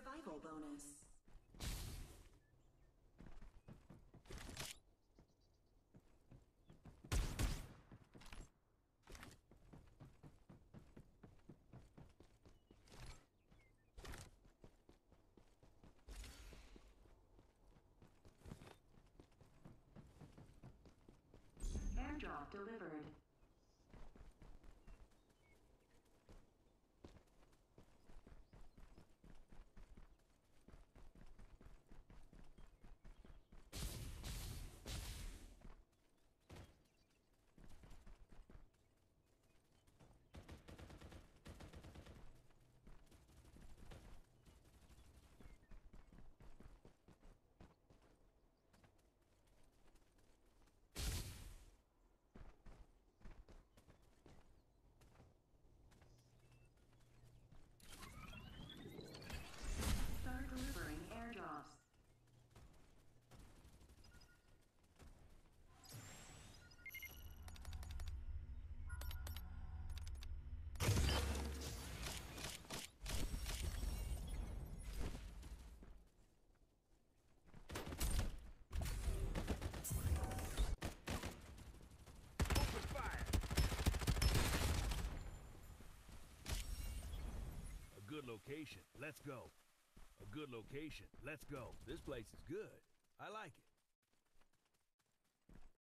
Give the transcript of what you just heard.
Survival bonus. Airdrop delivered. Location. Let's go. A good location. Let's go. This place is good. I like it.